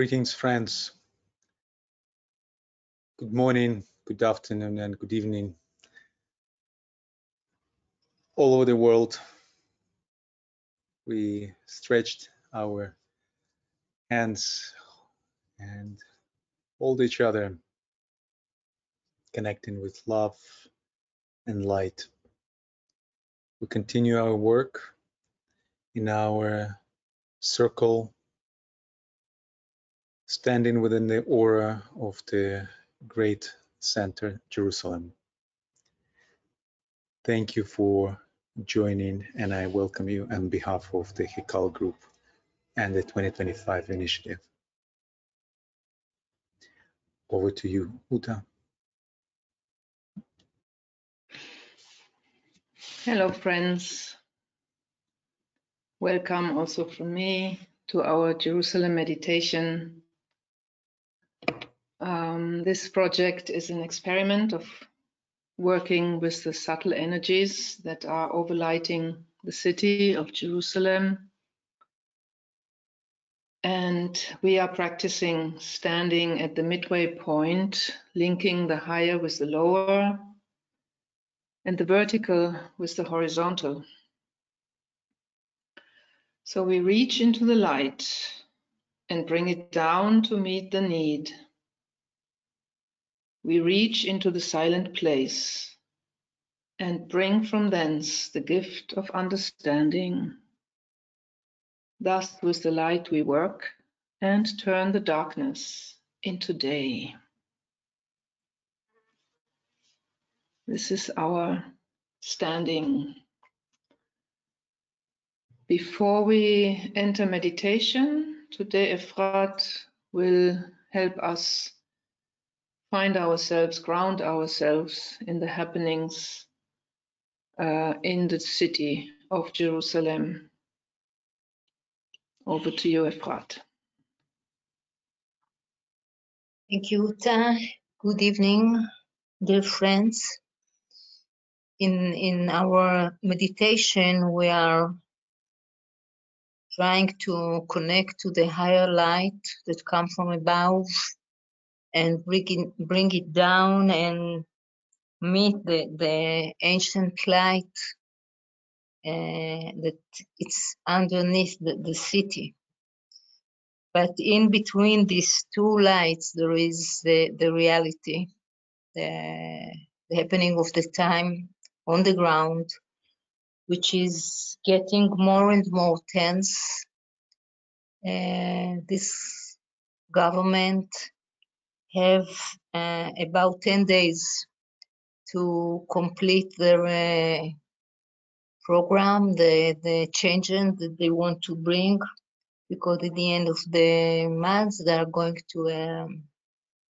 Greetings, friends. Good morning, good afternoon, and good evening. All over the world, we stretched our hands and hold each other, connecting with love and light. We continue our work in our circle standing within the aura of the great center, Jerusalem. Thank you for joining and I welcome you on behalf of the Hikal Group and the 2025 initiative. Over to you, Uta. Hello, friends. Welcome also from me to our Jerusalem meditation um, this project is an experiment of working with the subtle energies that are overlighting the city of Jerusalem. And we are practicing standing at the midway point, linking the higher with the lower and the vertical with the horizontal. So we reach into the light and bring it down to meet the need we reach into the silent place and bring from thence the gift of understanding. Thus, with the light, we work and turn the darkness into day. This is our standing. Before we enter meditation, today Efrat will help us find ourselves, ground ourselves in the happenings uh, in the city of Jerusalem. Over to you, Efrat. Thank you, Uta. Good evening, dear friends. In, in our meditation, we are trying to connect to the higher light that comes from above and bring it, bring it down and meet the, the ancient light uh, that it's underneath the, the city. But in between these two lights, there is the, the reality, the, the happening of the time on the ground, which is getting more and more tense. Uh, this government have uh, about 10 days to complete their uh, program, the, the changes that they want to bring, because at the end of the month, they are going to, um,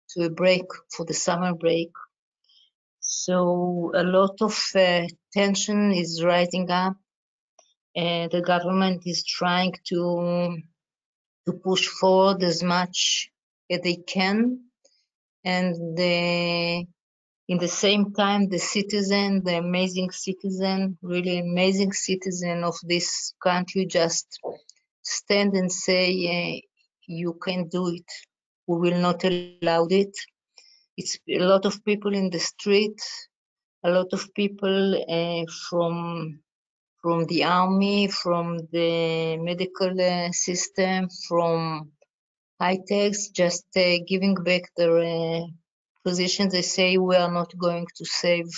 to a break for the summer break. So a lot of uh, tension is rising up. and the government is trying to to push forward as much as they can and the, in the same time the citizen the amazing citizen really amazing citizen of this country just stand and say you can do it. We will not allow it. It's a lot of people in the street a lot of people uh, from from the army from the medical uh, system from high techs just uh, giving back their uh, positions. They say we are not going to save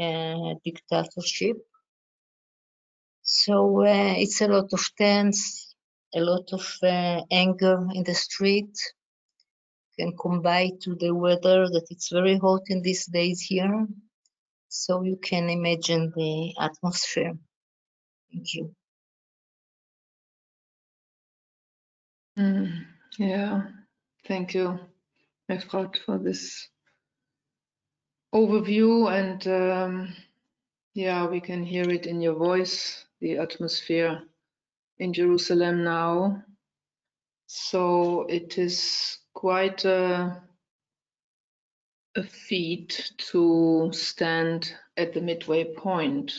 uh, dictatorship. So it's a lot of tense, a lot of anger in the street. Can combine to the weather that it's very hot in these days here. So you can imagine the atmosphere. Thank you. Mm, yeah, thank you, Efrat, for this overview. And um, yeah, we can hear it in your voice, the atmosphere in Jerusalem now. So it is quite a, a feat to stand at the midway point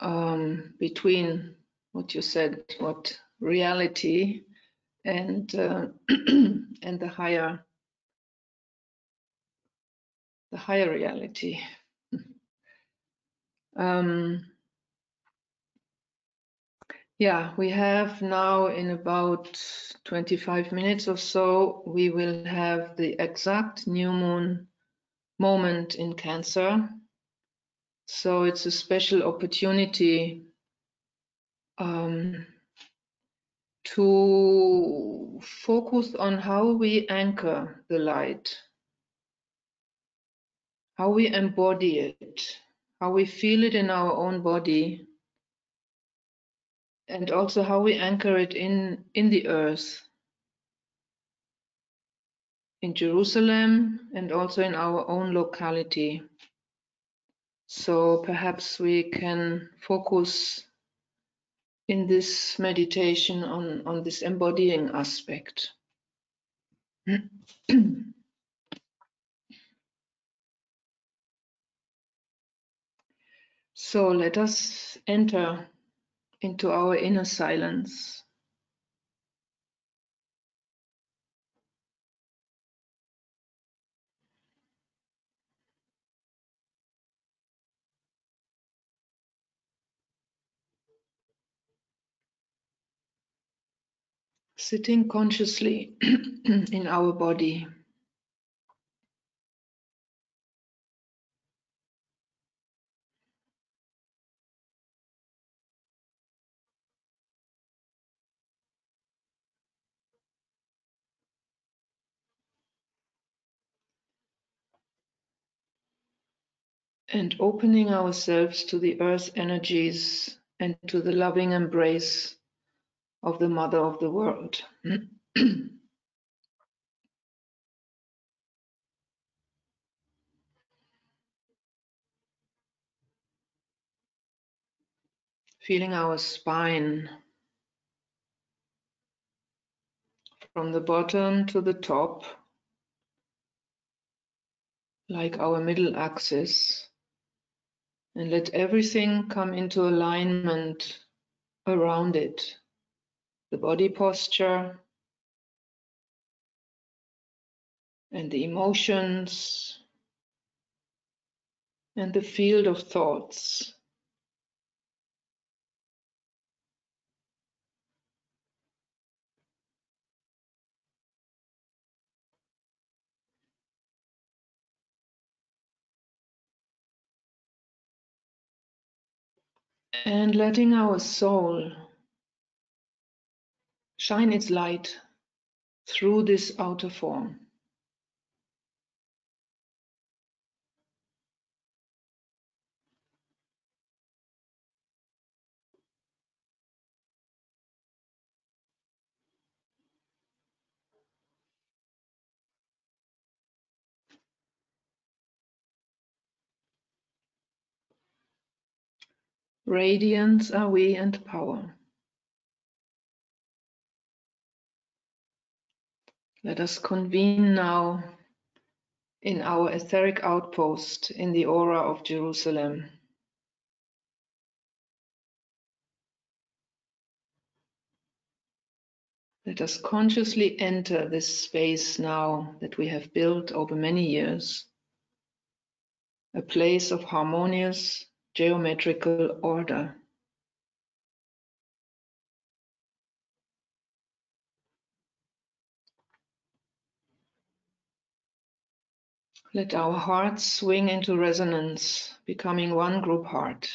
um, between what you said, what reality and uh, and the higher the higher reality. um, yeah, we have now in about 25 minutes or so, we will have the exact new moon moment in Cancer. So it's a special opportunity um, to focus on how we anchor the light, how we embody it, how we feel it in our own body, and also how we anchor it in, in the earth, in Jerusalem, and also in our own locality. So perhaps we can focus in this meditation on, on this embodying aspect. so let us enter into our inner silence. Sitting consciously in our body. and opening ourselves to the earth energies and to the loving embrace of the mother of the world. Feeling our spine from the bottom to the top, like our middle axis and let everything come into alignment around it. The body posture and the emotions and the field of thoughts. and letting our soul shine its light through this outer form. Radiance are we and power. Let us convene now in our etheric outpost in the aura of Jerusalem. Let us consciously enter this space now that we have built over many years, a place of harmonious geometrical order. Let our hearts swing into resonance, becoming one group heart.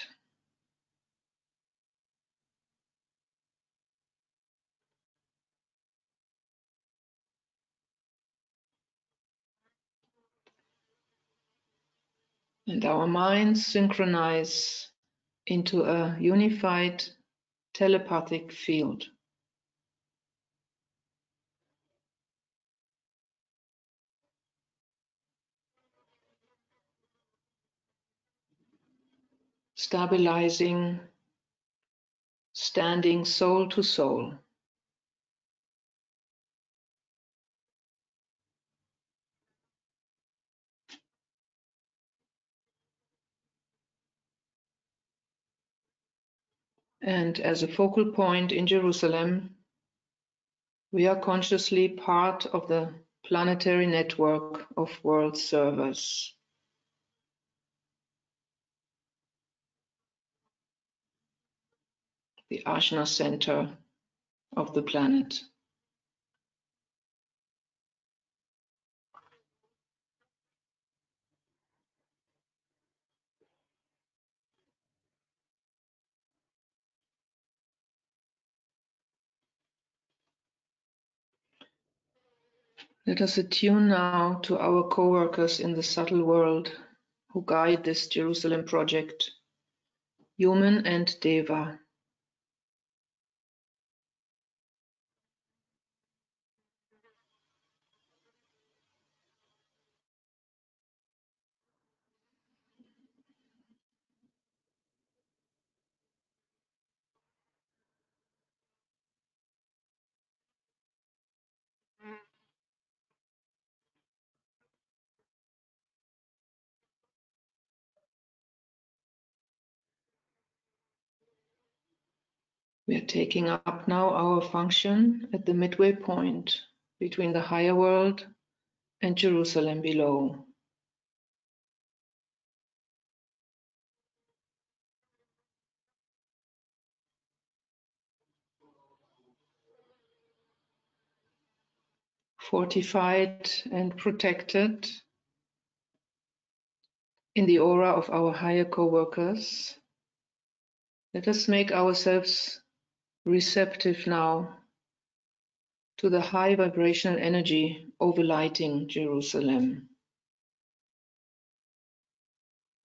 and our minds synchronize into a unified telepathic field. Stabilizing, standing soul to soul. and as a focal point in Jerusalem, We are consciously part of the planetary network of world servers. The Ajna center of the planet. Let us attune now to our co-workers in the subtle world who guide this Jerusalem project, human and Deva. Are taking up now our function at the midway point between the higher world and Jerusalem below. Fortified and protected in the aura of our higher co-workers, let us make ourselves receptive now to the high vibrational energy overlighting Jerusalem.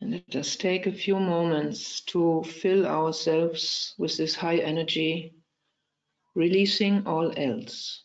And let us take a few moments to fill ourselves with this high energy, releasing all else.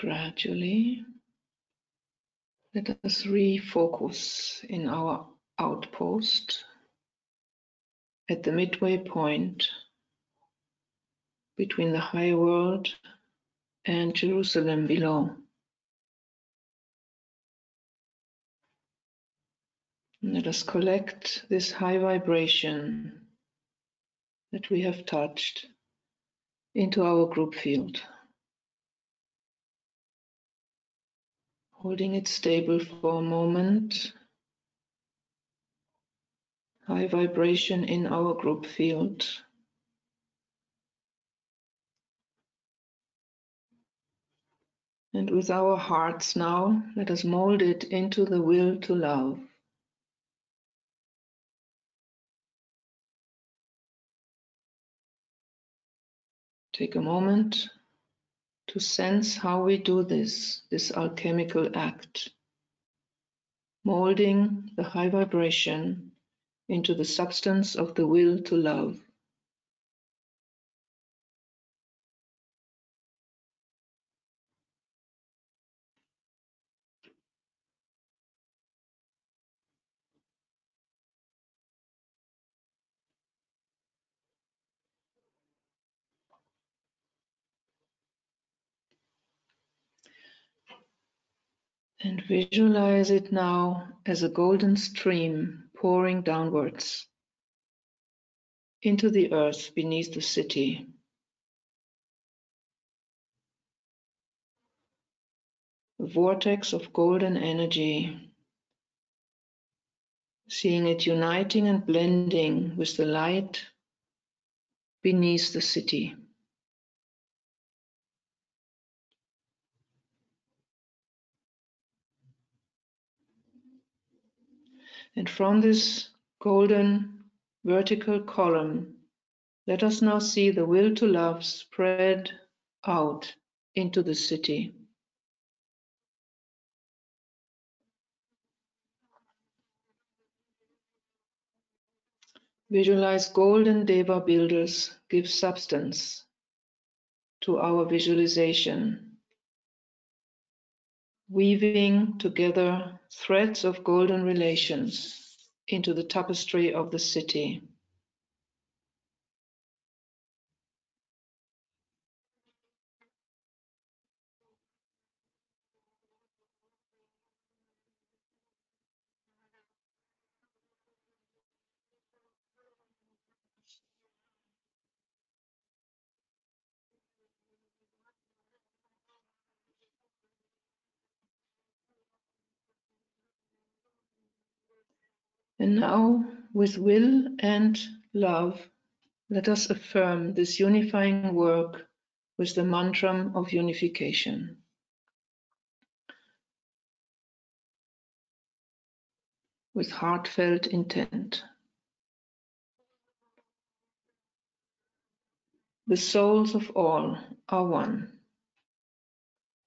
Gradually, let us refocus in our outpost at the midway point between the high world and Jerusalem below. Let us collect this high vibration that we have touched into our group field. Holding it stable for a moment. High vibration in our group field. And with our hearts now, let us mold it into the will to love. Take a moment to sense how we do this, this alchemical act, molding the high vibration into the substance of the will to love. And visualize it now as a golden stream pouring downwards into the earth beneath the city. A vortex of golden energy, seeing it uniting and blending with the light beneath the city. And from this golden vertical column, let us now see the will to love spread out into the city. Visualize golden Deva builders give substance to our visualization weaving together threads of golden relations into the tapestry of the city. And now, with will and love, let us affirm this unifying work with the mantra of unification. With heartfelt intent. The souls of all are one,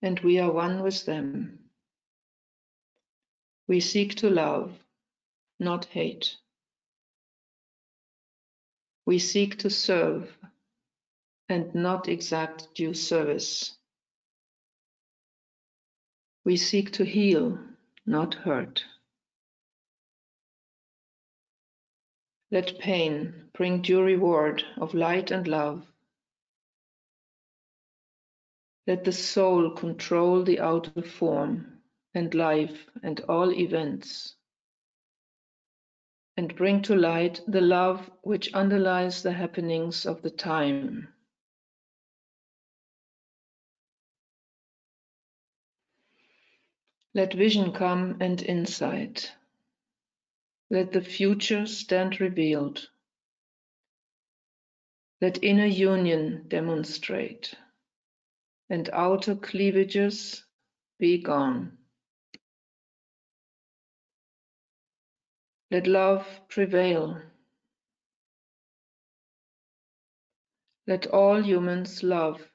and we are one with them. We seek to love not hate. We seek to serve and not exact due service. We seek to heal, not hurt. Let pain bring due reward of light and love. Let the soul control the outer form and life and all events and bring to light the love which underlies the happenings of the time. Let vision come and insight. Let the future stand revealed. Let inner union demonstrate and outer cleavages be gone. Let love prevail. Let all humans love.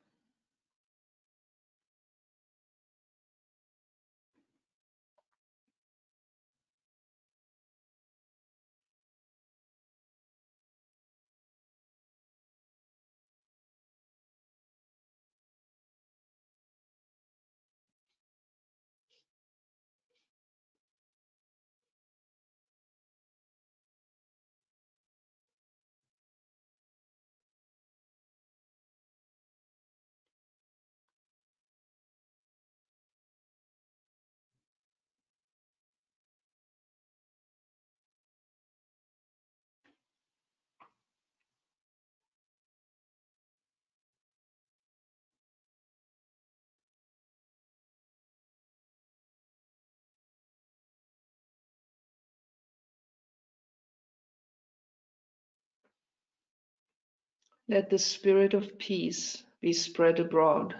Let the spirit of peace be spread abroad.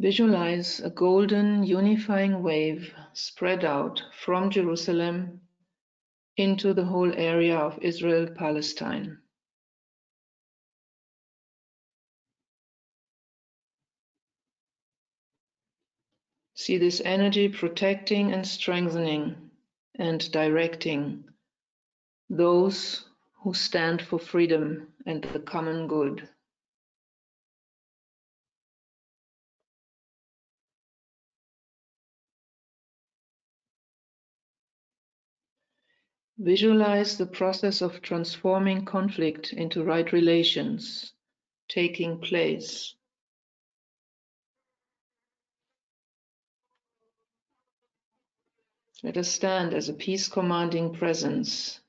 Visualize a golden unifying wave spread out from Jerusalem into the whole area of Israel Palestine. See this energy protecting and strengthening and directing those who stand for freedom and the common good. Visualize the process of transforming conflict into right relations taking place. Let us stand as a peace commanding presence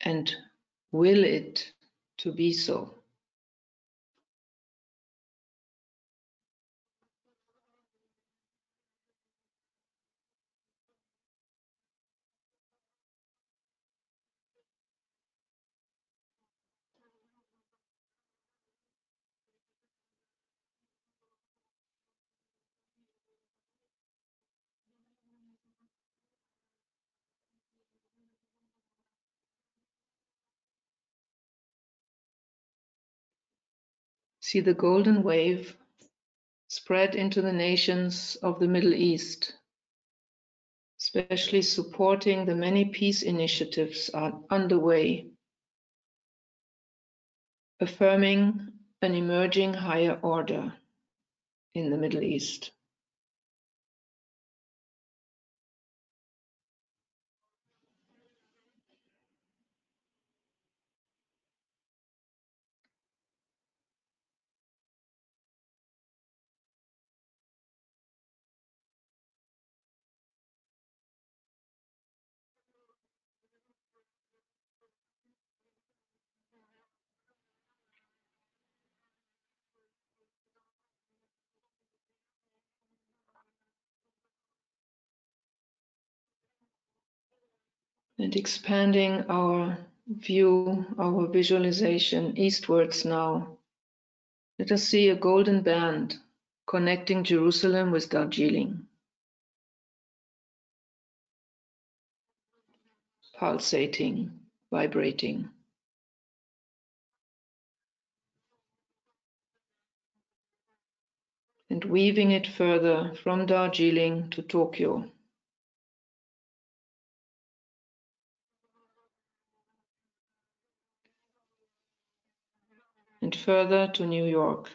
and will it to be so. See the golden wave spread into the nations of the Middle East, especially supporting the many peace initiatives underway, affirming an emerging higher order in the Middle East. And expanding our view, our visualization eastwards now. Let us see a golden band connecting Jerusalem with Darjeeling. Pulsating, vibrating. And weaving it further from Darjeeling to Tokyo. And further to New York.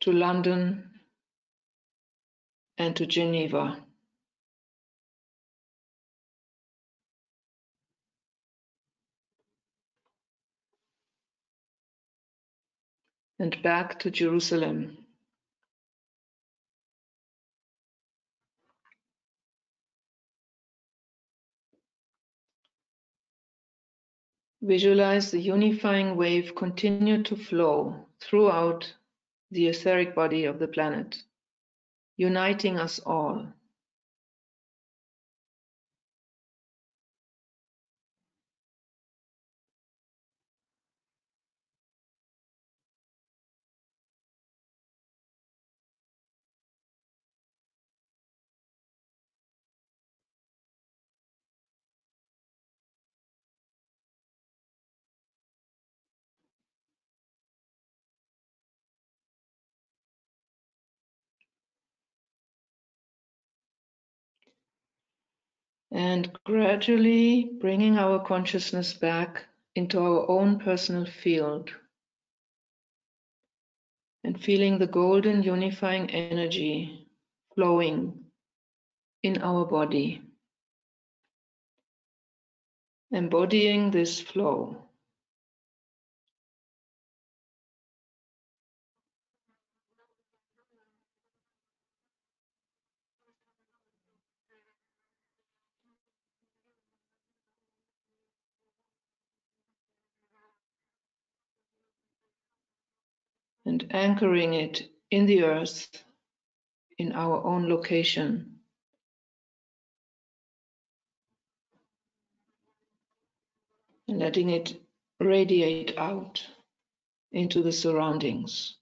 To London and to Geneva. And back to Jerusalem. Visualize the unifying wave continue to flow throughout the etheric body of the planet, uniting us all. And gradually bringing our consciousness back into our own personal field and feeling the golden unifying energy flowing in our body. Embodying this flow. And anchoring it in the earth in our own location. And letting it radiate out into the surroundings.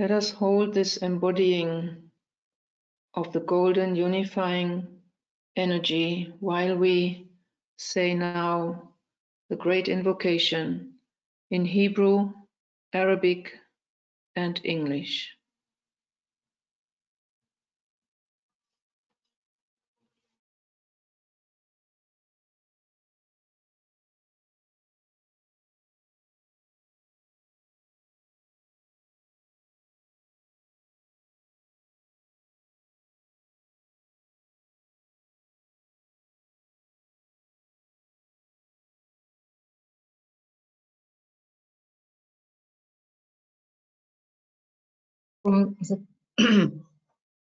Let us hold this embodying of the golden unifying energy while we say now the great invocation in Hebrew, Arabic, and English. Um, the-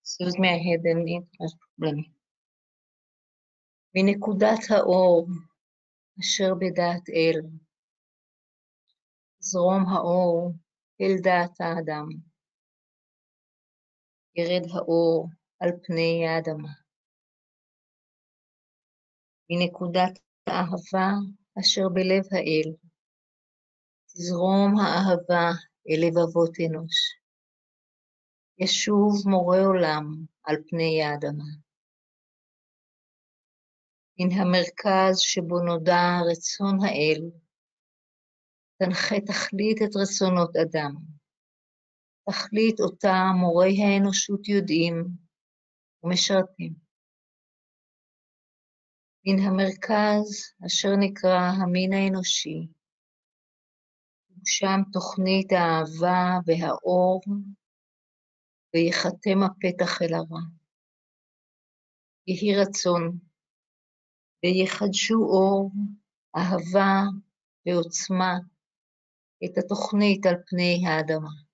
excuse me, I had an internet problem. מנקודת האור אשר בדעת אל, זרום האור אל דעת האדם. ירד האור על פני האדמה. מנקודת האהבה אשר בלב האל, תזרום האהבה אל לבבות אנוש. ישוב מורה עולם על פני האדמה. מן המרכז שבו נודע רצון האל, תנחה תכלית את רצונות אדם. תכלית אותה מורי האנושות יודעים ומשרתים. מן המרכז אשר נקרא המין האנושי, שם תוכנית האהבה והאור, ויחתם הפתח אל הרע. יהי רצון, ויחדשו אור, אהבה ועוצמה את התוכנית על פני האדמה.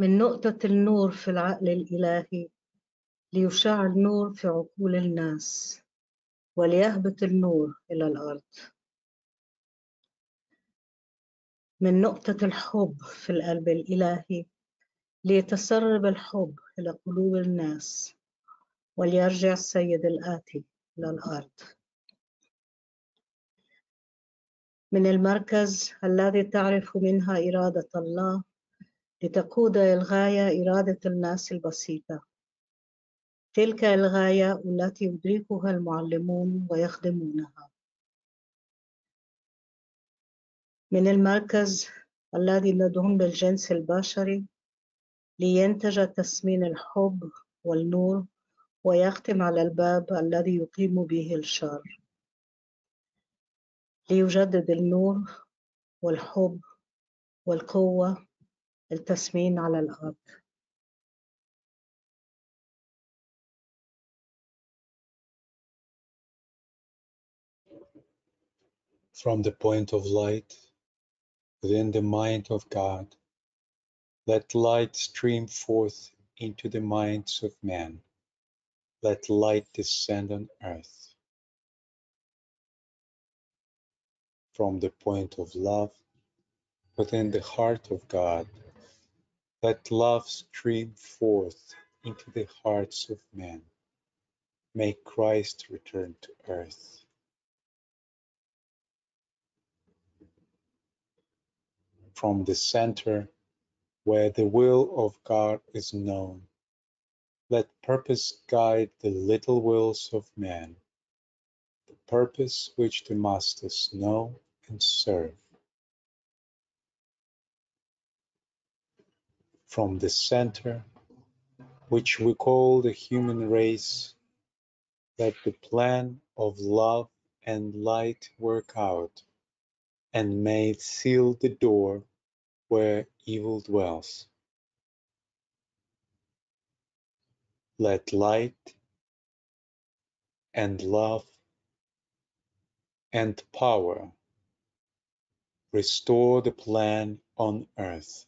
من نقطة النور في العقل الإلهي ليشع النور في عقول الناس وليهبط النور إلى الأرض. من نقطة الحب في القلب الإلهي ليتسرب الحب إلى قلوب الناس وليرجع السيد الآتي إلى الأرض. من المركز الذي تعرف منها إرادة الله لتقود إلغاية إرادة الناس البسيطة. تلك الغاية التي يدركها المعلمون ويخدمونها. من المركز الذي ندعم بالجنس البشري لينتج تسمين الحب والنور ويختم على الباب الذي يقيم به الشر. ليجدد النور والحب والقوة التسمين على الأرض. From the point of light within the mind of God, let light stream forth into the minds of men. Let light descend on earth. From the point of love within the heart of God, let love stream forth into the hearts of men. May Christ return to earth. From the center where the will of God is known. Let purpose guide the little wills of men, the purpose which the masters know and serve. From the center, which we call the human race, let the plan of love and light work out, and may seal the door where evil dwells. Let light and love and power restore the plan on earth.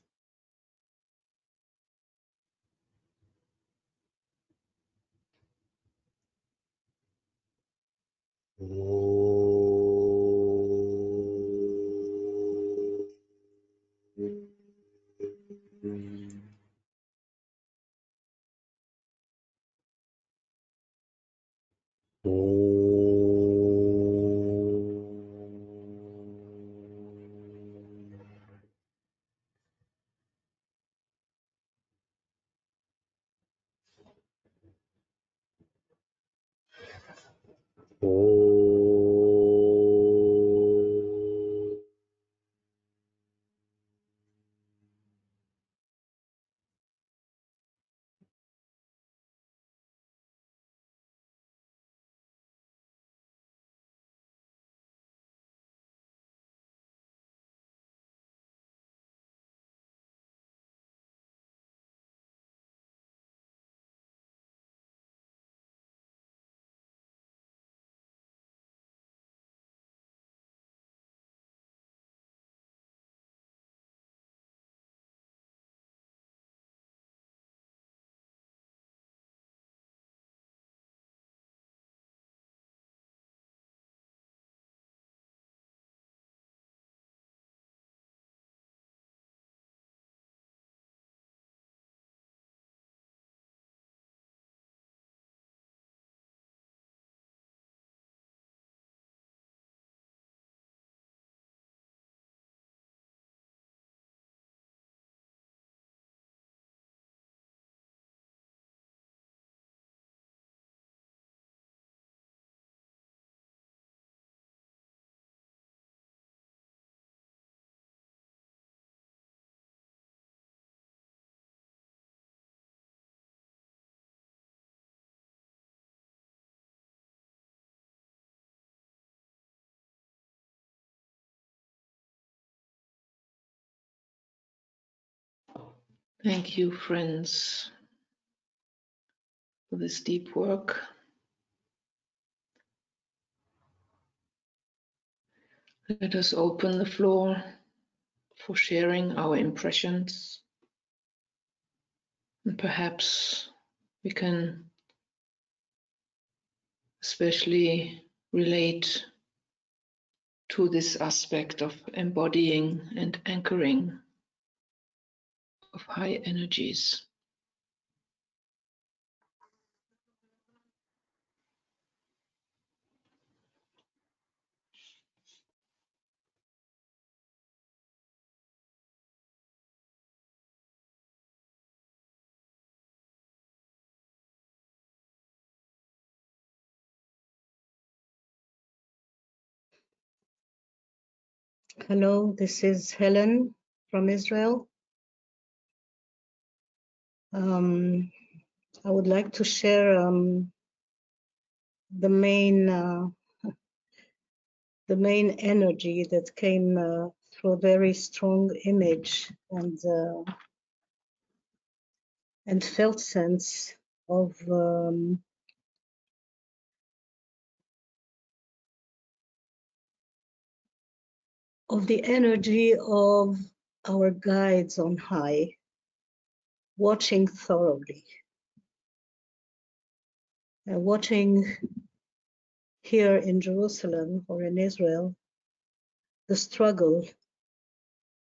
Thank you, friends, for this deep work. Let us open the floor for sharing our impressions. And perhaps we can especially relate to this aspect of embodying and anchoring of high energies. Hello, this is Helen from Israel. Um, I would like to share um, the main uh, the main energy that came uh, through a very strong image and uh, and felt sense of um, of the energy of our guides on high, watching thoroughly, uh, watching here in Jerusalem or in Israel, the struggle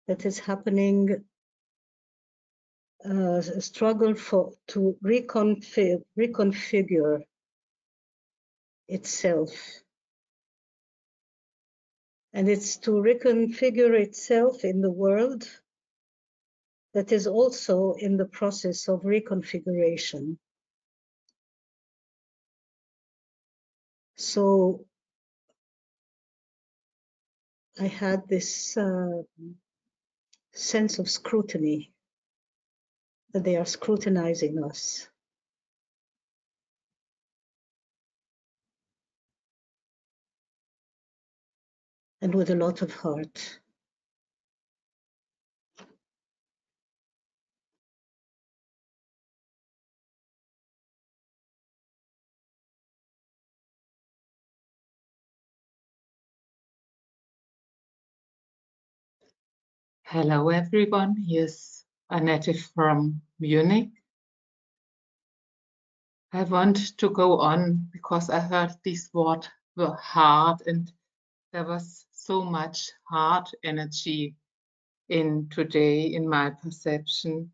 that is happening, uh, a struggle for to reconfig, reconfigure itself. And it's to reconfigure itself in the world that is also in the process of reconfiguration. So I had this uh, sense of scrutiny that they are scrutinizing us. And with a lot of heart. Hello, everyone. Here's Annette from Munich. I want to go on because I heard this word were hard and there was so much hard energy in today in my perception.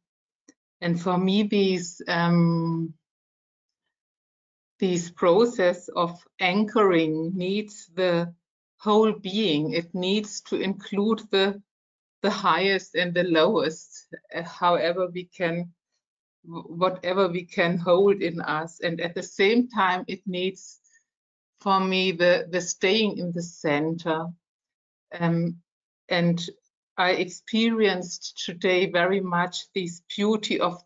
And for me, these um, this process of anchoring needs the whole being. It needs to include the the highest and the lowest, uh, however we can, whatever we can hold in us. And at the same time, it needs, for me, the, the staying in the center. Um, and I experienced today very much this beauty of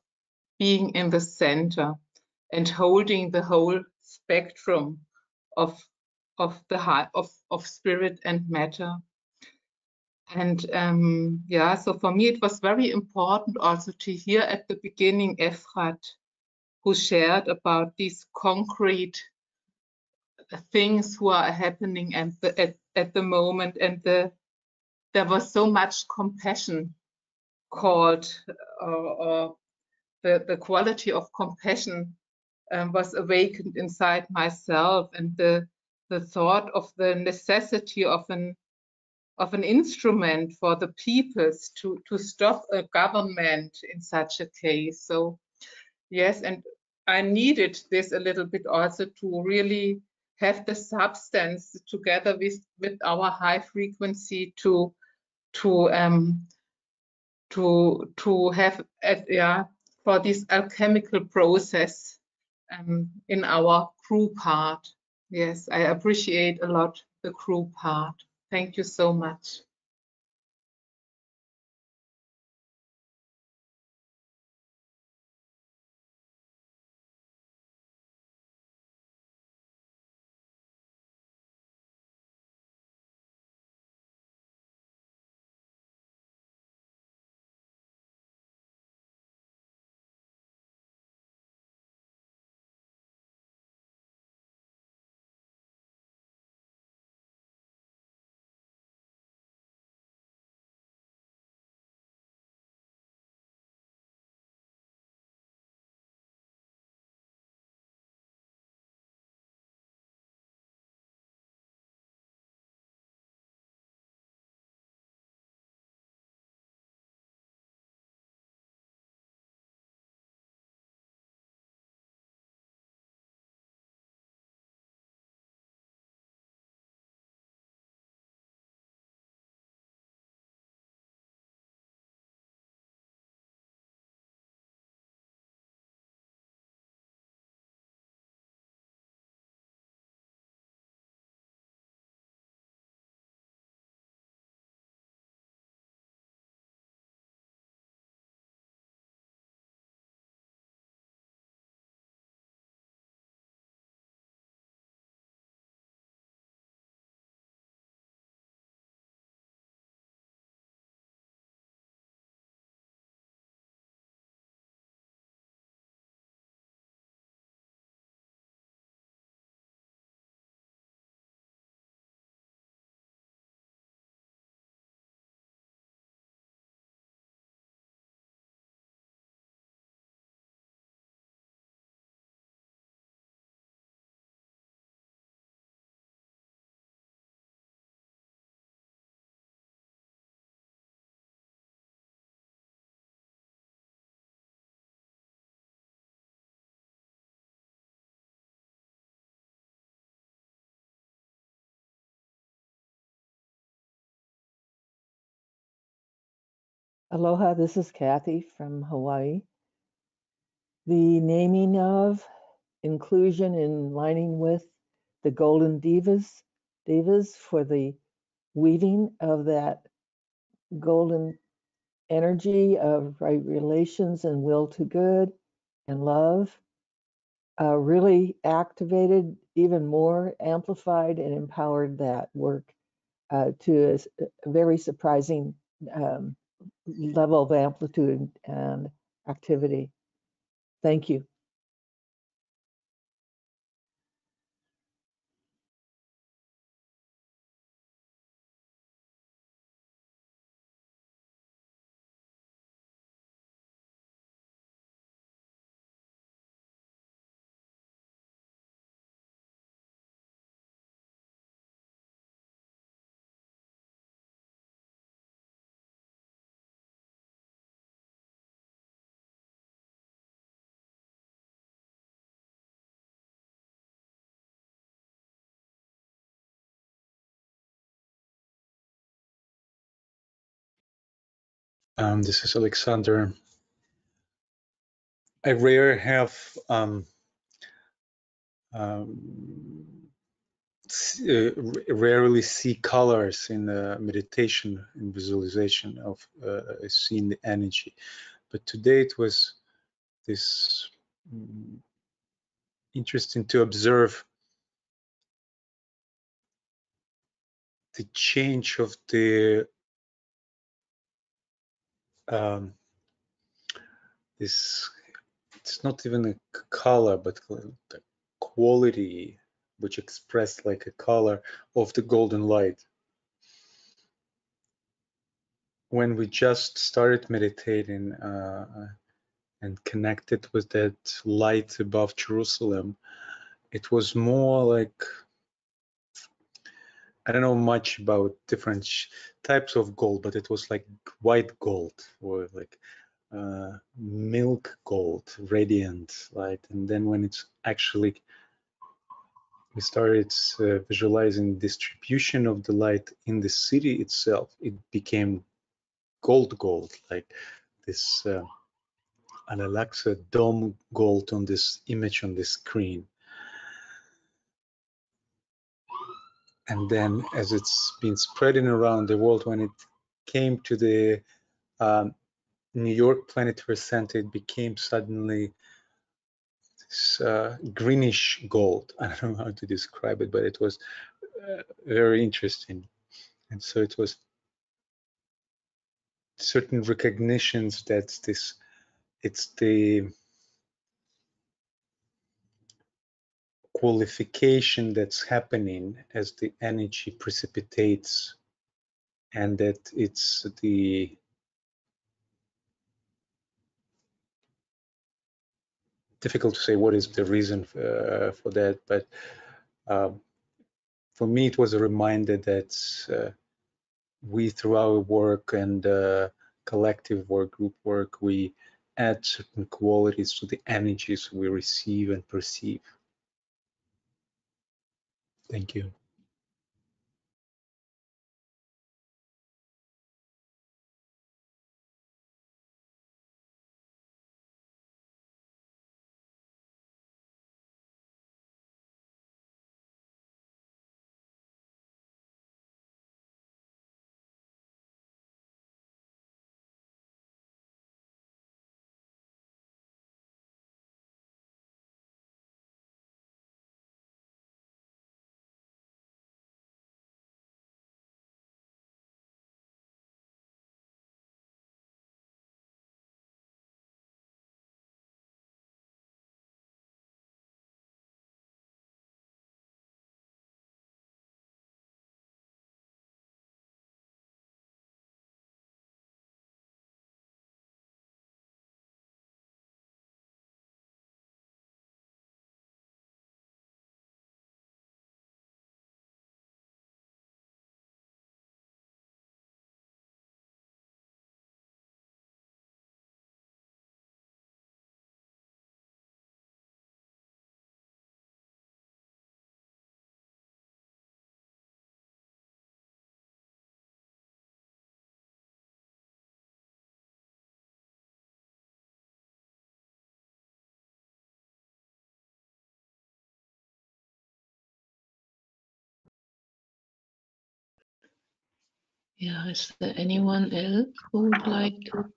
being in the center and holding the whole spectrum of of the high, of of spirit and matter and um, yeah, so for me, it was very important also to hear at the beginning Efrat, who shared about these concrete things who are happening at the, at, at the moment. And the, there was so much compassion called, uh, or the, the quality of compassion um, was awakened inside myself and the, the thought of the necessity of an of an instrument for the peoples to, to stop a government in such a case. So yes, and I needed this a little bit also to really have the substance together with, with our high frequency to to um to to have uh, yeah for this alchemical process um, in our crew part. Yes, I appreciate a lot the crew part. Thank you so much. Aloha, this is Kathy from Hawaii. The naming of inclusion in lining with the golden devas, devas for the weaving of that golden energy of right relations and will to good and love uh, really activated even more, amplified and empowered that work uh, to a, very surprising um, level of amplitude and activity. Thank you. Um, this is Alexander. I rarely have um, um, uh, rarely see colors in the meditation and visualization of uh, seeing the energy, but today it was this um, interesting to observe the change of the um, this it's not even a color but the quality which expressed like a color of the golden light. When we just started meditating uh, and connected with that light above Jerusalem it was more like I don't know much about different types of gold, but it was like white gold or like uh, milk gold, radiant light. And then when it's actually we started uh, visualizing distribution of the light in the city itself, it became gold gold, like this uh, dome gold on this image on the screen. And then as it's been spreading around the world when it came to the um, new york planetary center it became suddenly this uh, greenish gold. I don't know how to describe it but it was uh, very interesting. And so it was certain recognitions that this it's the qualification that's happening as the energy precipitates and that it's the difficult to say what is the reason uh, for that, but um, for me it was a reminder that uh, we, through our work and uh, collective work, group work, we add certain qualities to the energies we receive and perceive. Thank you. Yeah, is there anyone else who would like to?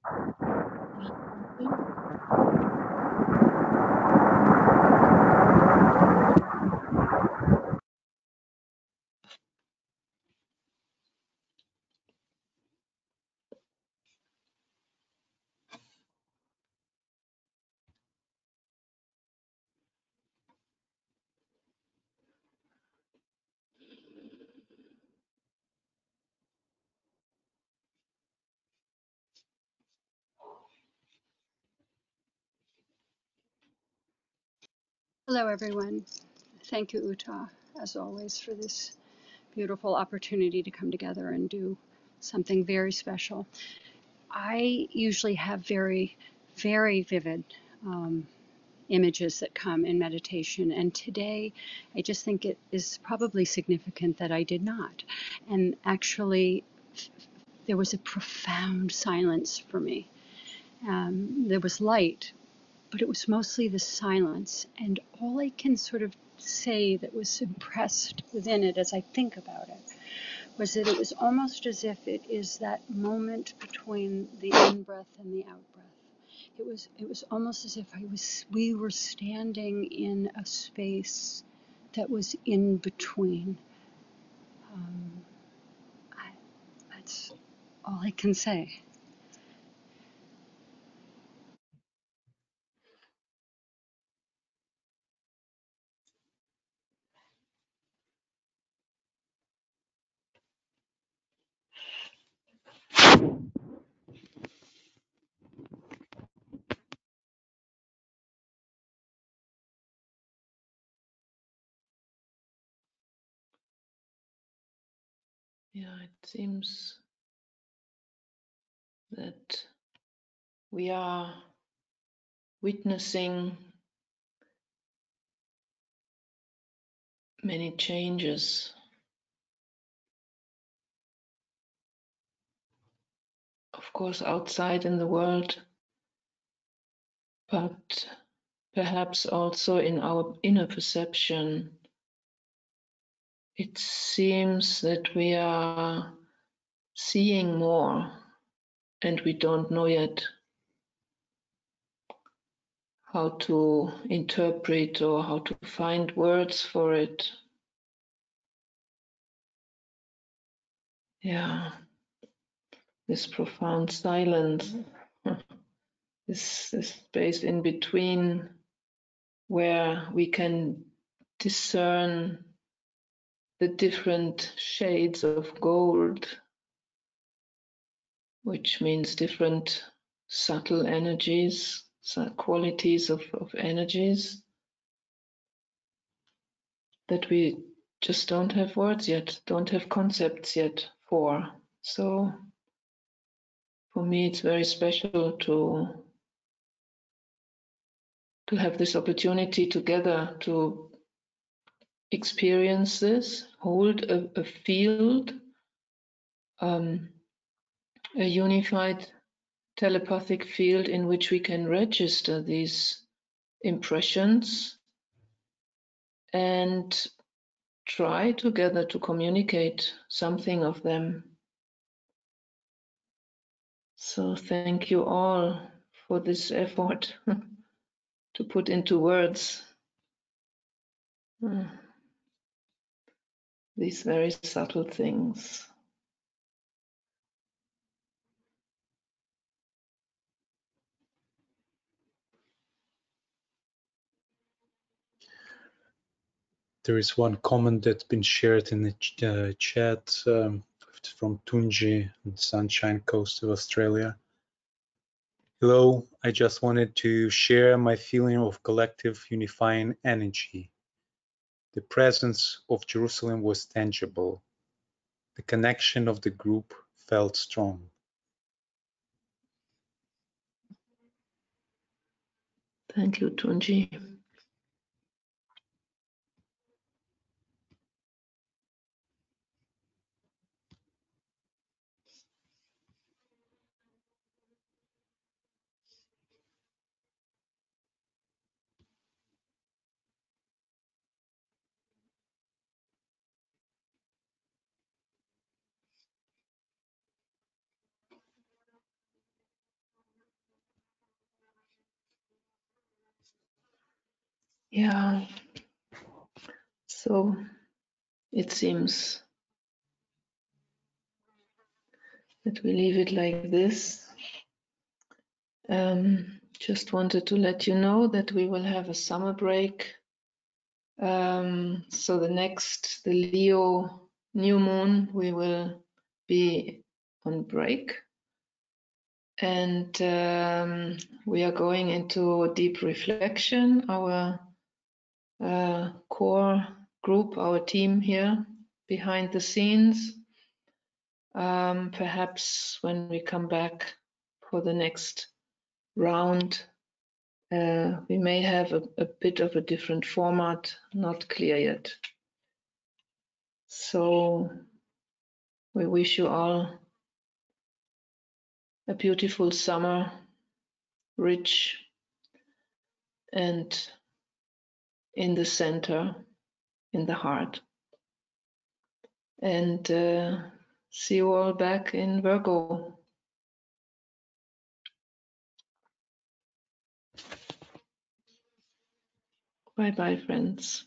Hello, everyone. Thank you, Uta, as always, for this beautiful opportunity to come together and do something very special. I usually have very, very vivid um, images that come in meditation, and today I just think it is probably significant that I did not. And actually, there was a profound silence for me. Um, there was light, but it was mostly the silence. And all I can sort of say that was impressed within it as I think about it was that it was almost as if it is that moment between the in breath and the out breath. It was it was almost as if I was we were standing in a space that was in between. Um, I, that's all I can say. Yeah, it seems that we are witnessing many changes. Of course, outside in the world, but perhaps also in our inner perception. It seems that we are seeing more and we don't know yet how to interpret or how to find words for it. Yeah, this profound silence, this, this space in between where we can discern the different shades of gold, which means different subtle energies, qualities of, of energies that we just don't have words yet, don't have concepts yet for. So for me, it's very special to to have this opportunity together to experience this, hold a, a field, um, a unified telepathic field in which we can register these impressions and try together to communicate something of them. So, thank you all for this effort to put into words uh, these very subtle things. There is one comment that's been shared in the ch uh, chat um, from Tunji on Sunshine Coast of Australia. Hello, I just wanted to share my feeling of collective unifying energy. The presence of Jerusalem was tangible. The connection of the group felt strong. Thank you, Tunji. Yeah. So it seems that we leave it like this. Um, just wanted to let you know that we will have a summer break. Um, so the next, the Leo new moon, we will be on break. And um, we are going into deep reflection. Our uh, core group, our team here behind the scenes. Um, perhaps when we come back for the next round, uh, we may have a, a bit of a different format, not clear yet. So we wish you all a beautiful summer, rich and in the center, in the heart. And uh, see you all back in Virgo. Bye bye, friends.